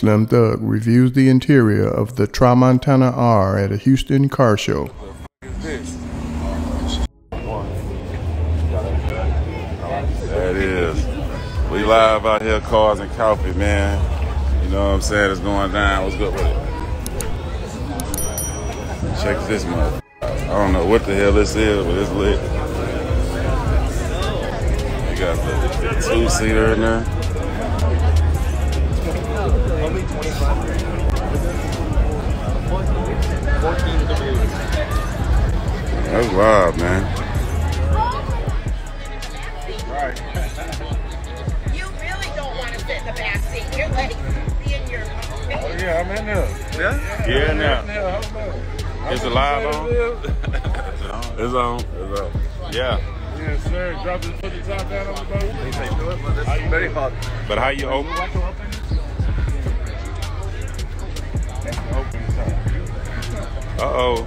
Slim Thug reviews the interior of the Tramontana R at a Houston car show. It is. We live out here, cars and coffee, man. You know what I'm saying? It's going down. What's good with it? Check this mother. I don't know what the hell this is, but it's lit. You got the two-seater in there. That's wild, man. Right. you really don't want to sit in the back seat. You're letting be in your. Oh, yeah, I'm in there. Yeah? Yeah, now. Is it live on? It's on. It's on. Yeah. Yes, sir. Drop it, put the top down on the boat. They say do it, but it's very hot. But how you open? Open the top. Uh oh.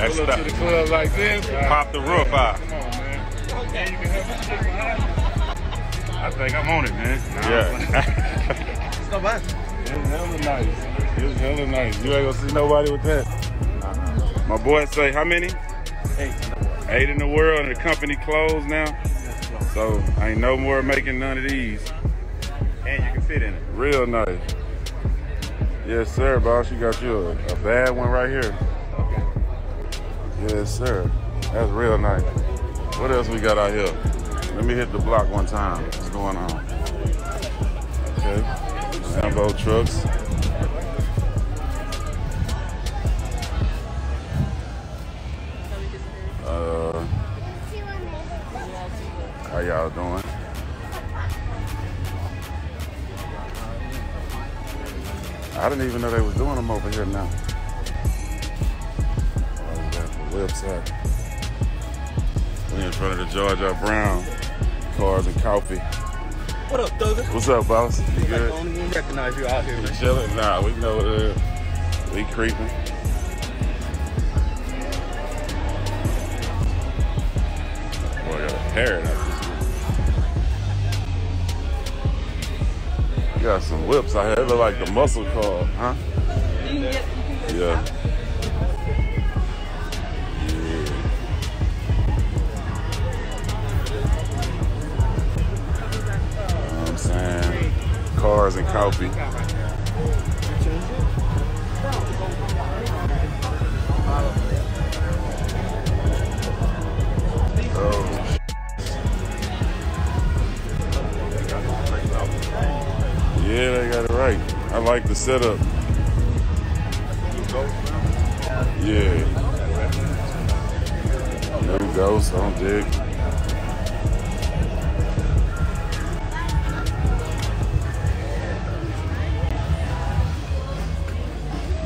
That's Pull up to the club like this. Pop the roof out. Come on, man. And you can help us check behind you. I think I'm on it, man. Yeah. It's not bad. It's hella nice. It's hella nice. you ain't gonna see nobody with that. My boy say how many? Eight. Eight in the world, and the company closed now. So I ain't no more making none of these. And you can fit in it. Real nice. Yes, sir, boss. You got you a, a bad one right here. Okay. Yes, sir. That's real nice. What else we got out here? Let me hit the block one time. What's going on? Okay. Lambo trucks. I didn't even know they was doing them over here now. Oh, we got the website. We in front of the George R. Brown cars and coffee. What up, Thugger? What's up, boss? You I good? don't even recognize you out here, You man. chilling? Nah, we know uh, we creeping. Boy, I got a parrot You got some whips I look like the muscle car, huh? Yeah. Yeah. You know I'm saying? Cars and coffee. Like the setup. Yeah. There we go. So don't dig.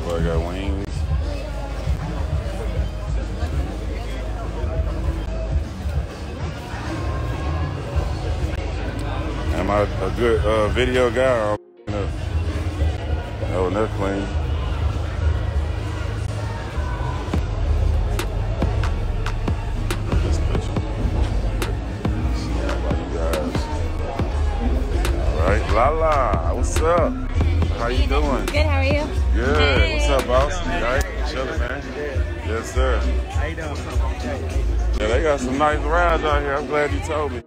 Well, I got wings. Am I a good uh, video guy? Or I'm gonna- Oh, they're clean. This picture. How you guys? All right, Lala, what's up? How you doing? Good, how are you? Good. What's up, boss? You all right? Chilling, man. Yes, sir. How you doing? Yeah, they got some nice rides out here. I'm glad you told me.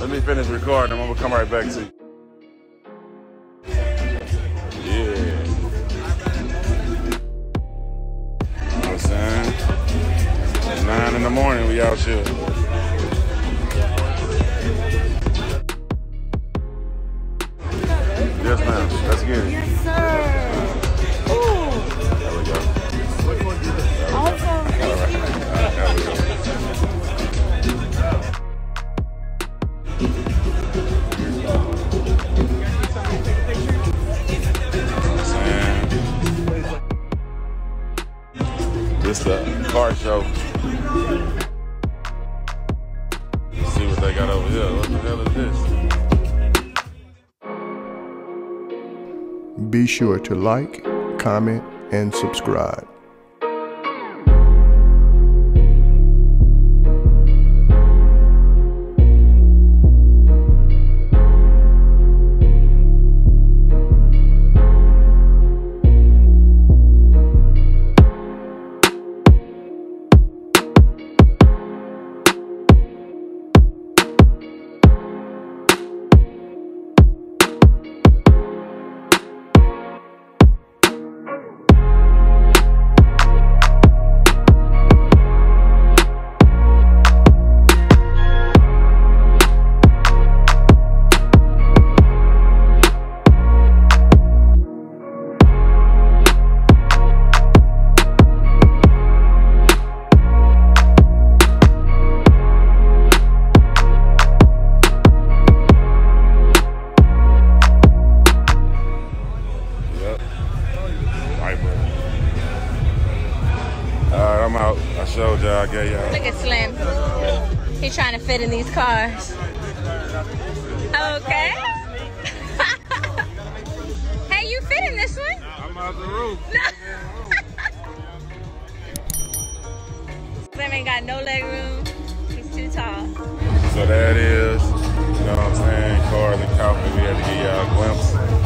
Let me finish recording. I'm gonna come right back to you. The morning, we out here. Yes, ma'am. Let's get it. Yes, sir. Ooh. There we go. Awesome. Thank you. There we go. This the car show. Let's see what they got over here. What the hell is this? Be sure to like, comment, and subscribe. Showed y'all. I gave y'all. Look at Slim. He's trying to fit in these cars. Okay. hey, you fit in this one? I'm out the roof. Slim ain't got no leg room. He's too tall. So that is, you know what I'm saying, cars and coffee. We had to give y'all a glimpse.